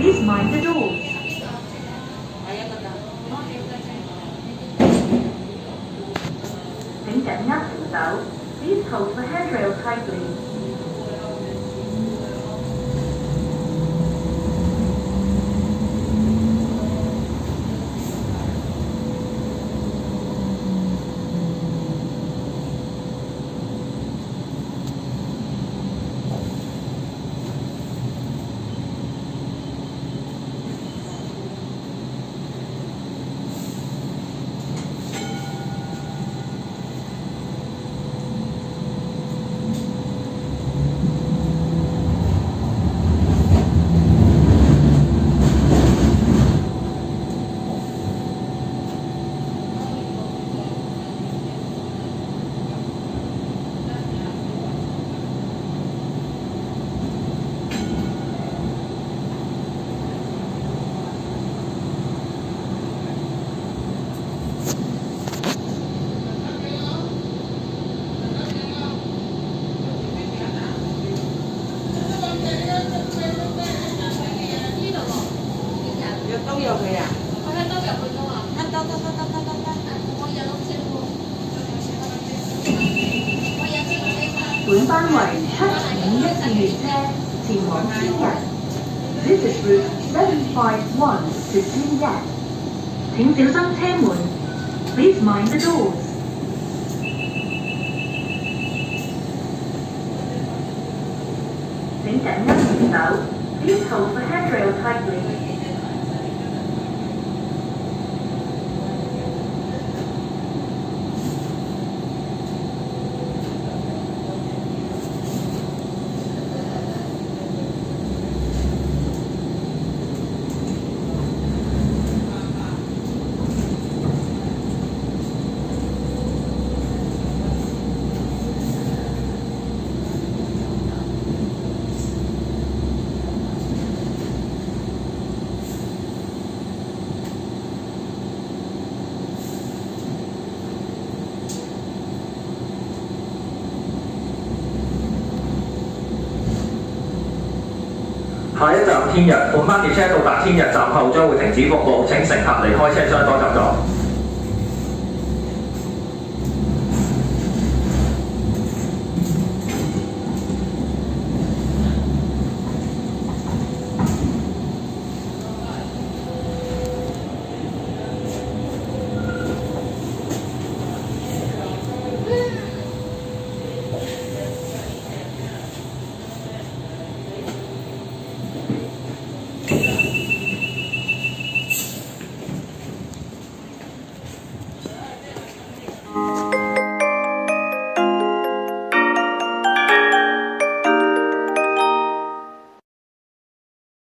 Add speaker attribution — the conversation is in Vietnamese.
Speaker 1: Please mind the door. Be done nothing though. Please hold the handrail tightly.
Speaker 2: 합격이라고 야
Speaker 3: 활동이 없는 거
Speaker 1: 따따따따따따따 Tuyến ban ngoại H412 tìm món Thiên Nhạc. This is route 751 to Thiên Nhạc. Thỉnh tiểu dân xe. Please mind the doors. Thỉnh cảnh nhắc nhở. Please hold the handrail tightly.
Speaker 4: 下一站天日，本班列車到達天日站後將會停止服務，請乘客離開車廂多就座。